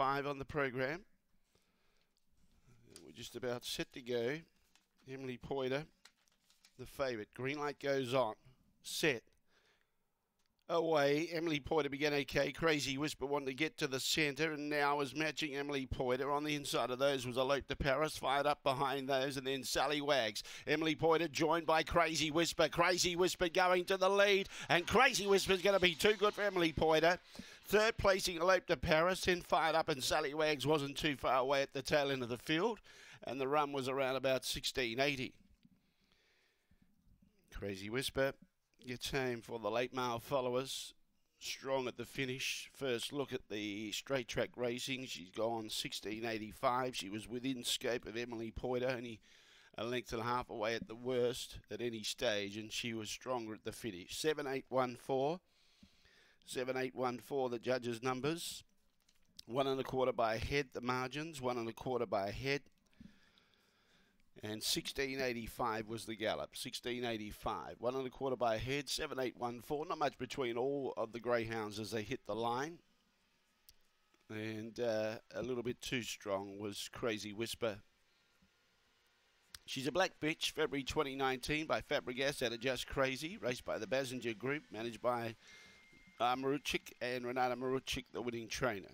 five on the program. We're just about set to go. Emily Poiter, the favourite. Green light goes on. Set away. Emily Poiter began okay. Crazy Whisper wanted to get to the centre and now was matching Emily Poiter. On the inside of those was Elope to Paris, fired up behind those, and then Sally Wags. Emily Poiter joined by Crazy Whisper. Crazy Whisper going to the lead, and Crazy Whisper is going to be too good for Emily Poiter. Third placing Elope to Paris, then fired up, and Sally Wags wasn't too far away at the tail end of the field, and the run was around about 1680. Crazy Whisper gets home for the late mile followers. Strong at the finish. First look at the straight track racing. She's gone 1685. She was within scope of Emily Poiter, only a length and a half away at the worst at any stage, and she was stronger at the finish. 7814. 7814, the judges' numbers. One and a quarter by a head, the margins. One and a quarter by a head. And 1685 was the gallop. 1685. One and a quarter by a head. 7814. Not much between all of the greyhounds as they hit the line. And uh, a little bit too strong was Crazy Whisper. She's a black bitch, February 2019 by Fabregas out of Just Crazy, raced by the Basinger Group, managed by uh, Maruchik and Renata Maruchik, the winning trainer.